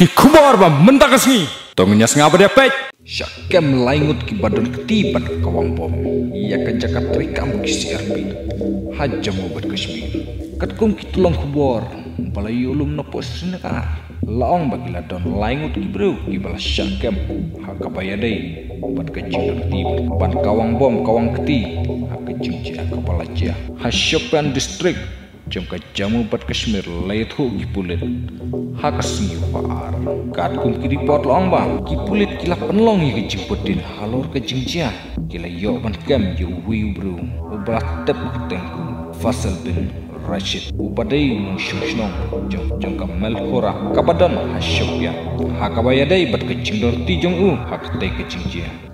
ki kubar ba mentakasni tongnya ngapa dia pek? Syakem laingut ki badan ketiban kawang bom Ia ke jakat rikam ki siarpi Hajam ubat Kashmir Kat kum ki tulong kubor Balai ulum na pos sinakar Laong bagi ladon laingut ki bro Ki bala syakem Hakabaya day Ubat kecil ketiban Ban kawang bom kawang keti. Hakajim jia kepala jia. Hasyokan distrik Jomka jamu bat Kashmir layat ho gipulit hakas singi faar kat kum kiri pot long bang gipulit kila penlong yi jimputin halor ke jingjia kila yo ban kem yo wi ubah tep fasal bin Rashid ubadai shushnong jong jong ka mel khora kabadan hashokya hakabaya dai bat ke jingdor ti jong u hak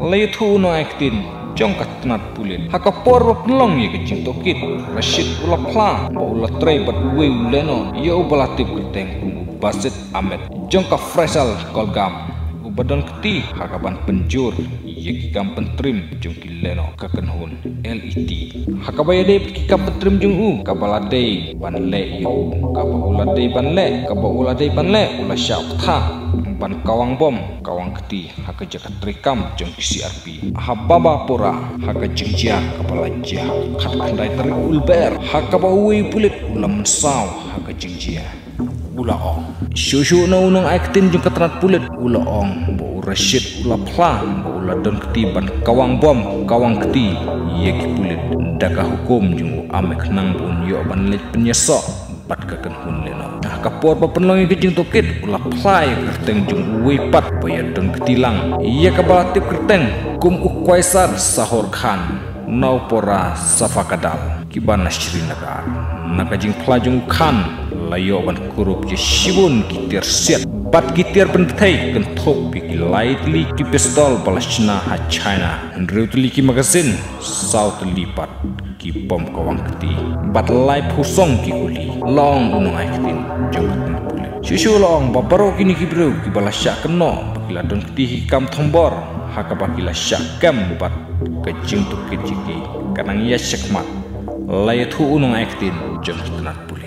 layat ho no actin jong katnat pulit haka por pelong ye ke jing tokit rashid ula pla ba ula tray bat we uleno ye ubala tip keteng kumu basit amet jong ka fresal kolgam ubadan keti haka ban penjur. Ye ki kam pentrim jong ki leno ka kenhun. Let haka baya de ki kam pentrim jong u. Ka balade ban le yo. Ka ba ula de ban le. Ka ba ula de ban kawang bom kawang keti. Haka jakat trikam jong CRP hababa pura haka jingjia kepala jia. Kat kandai teri ulber haka bawi pulit ulam saw haka jingjia ula ong. Shushu na unang aktin jong katrat pulit ula ong bo rashid ula pla bo ula don keti ban kawang bom kawang keti. Yeki pulit daga hukum jong amek nang bun yo ban let penyesok. Pat ka kan hun le no nah kapor pa penlong ke jing tokit ula plai kerteng jung ui pat paya dong ketilang. Iya ka balatip kerteng. Kum u kwaisar sahor khan. Nau pora safakadal kibana shrinagar naka jing plajung khan layo ban kurup je shibun kitir set bat kitir pentai kan thop ki lightly ki pistol palestina ha china. Rutli ki magazine south lipat ki bom kawang keti bat lai phusong ki kuli long unong ai ketin jong shushu long babaro kini ki bro ki bala syak keno bakila don keti hikam thombor haka bakila syak kam bat kecing tu keciki kanang ya syakmat la yathu'unun actin jannat